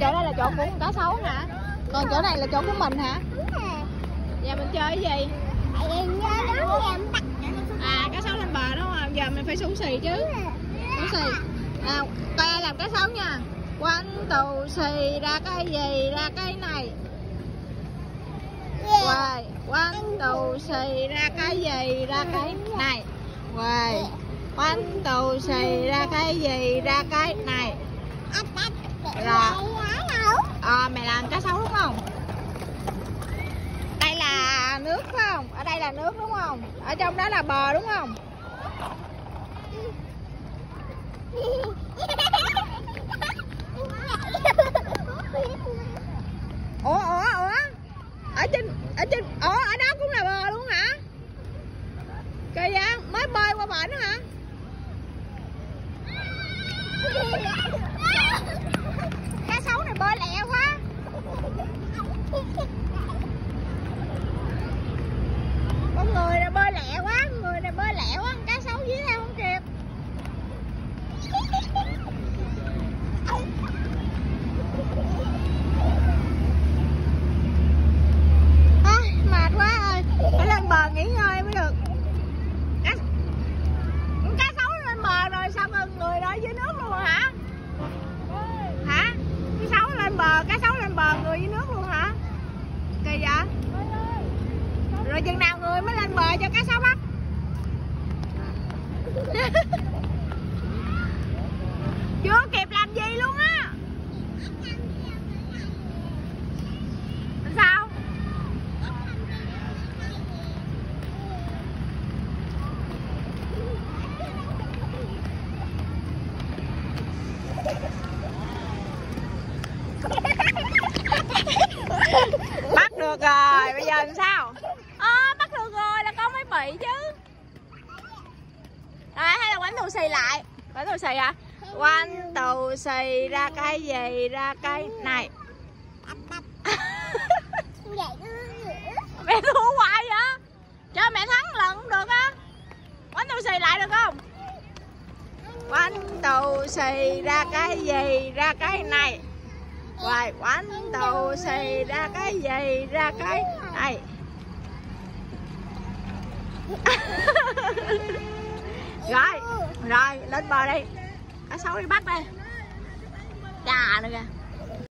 chỗ của con cá sấu hả? Còn chỗ này là chỗ của mình hả? Giờ mình chơi cái gì? À cá sấu lên bờ đúng không giờ mình phải súng xì chứ. Súng xì. À ai làm cá sấu nha. Quanh tù xì ra cái gì ra cái này. Hoài, quanh tù xì ra cái gì ra cái này. Hoài, quanh tù xì ra cái gì ra cái này rồi à, Mày làm cá sấu đúng không? Đây là nước phải không? Ở đây là nước đúng không? Ở trong đó là bờ đúng không? Ủa, ủa, ủa Ở trên, ở trên, ủa, ở đó cũng là bờ luôn hả? Kỳ vậy? Mới bơi qua bển hả? Cá sấu này bơi lẹ quá Con người này bơi lẹ quá Người này bơi lẹ quá Cá sấu dưới theo không kịp Ai, mệt quá ơi Phải lên bờ nghỉ ngơi mới được Cá, cá sấu lên bờ rồi sao mà người đó dưới nước luôn hả Hả Cá sấu lên bờ Cá sấu lên bờ người dưới nước luôn hả Kỳ vậy rồi chừng nào người mới lên bờ cho cá sấu bắt Chưa kịp làm gì luôn á. Sao? Bắt được rồi, bây giờ làm sao ờ bắt được rồi là xì chứ. Rồi hay là quánh tù xì lại. Quánh tù xì hả? Quánh tù xì, ra cái gì, ra cái này. Mẹ thua hoài vậy? Cho mẹ thắng lần cũng được á. Quánh tù xì lại được không? Quánh tù xì, ra cái gì, ra cái này. Hoài quánh tù xì, ra cái gì, ra cái này. Rồi Rồi lên bờ đi. Cá sấu đi bắt đây Chà nữa kìa